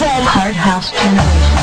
Hard House Generation.